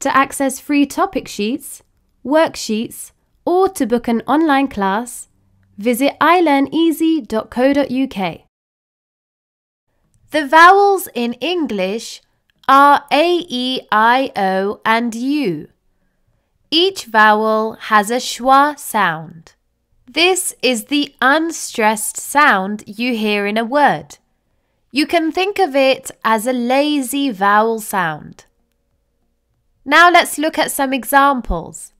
To access free topic sheets, worksheets, or to book an online class, visit ilearneasy.co.uk. The vowels in English are A, E, I, O, and U. Each vowel has a schwa sound. This is the unstressed sound you hear in a word. You can think of it as a lazy vowel sound. Now let's look at some examples.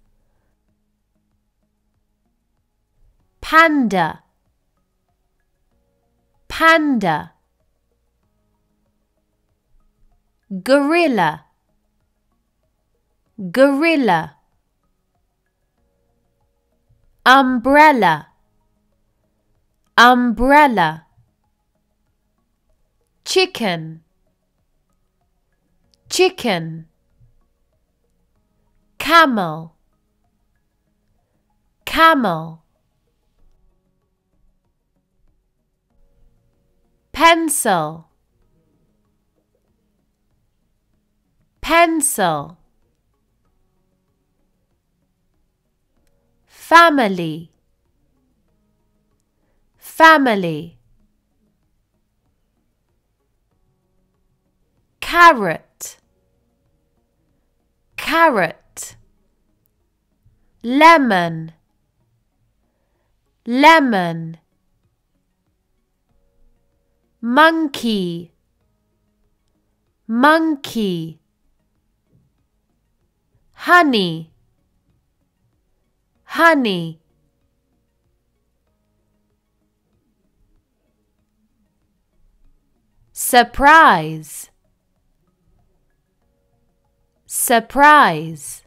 Panda. Panda. Gorilla. Gorilla. Umbrella. Umbrella. Chicken. Chicken Camel. Camel. Pencil. Pencil. Family. Family. Carrot. Carrot Lemon. Lemon. Monkey. Monkey. Honey. Honey. Surprise. Surprise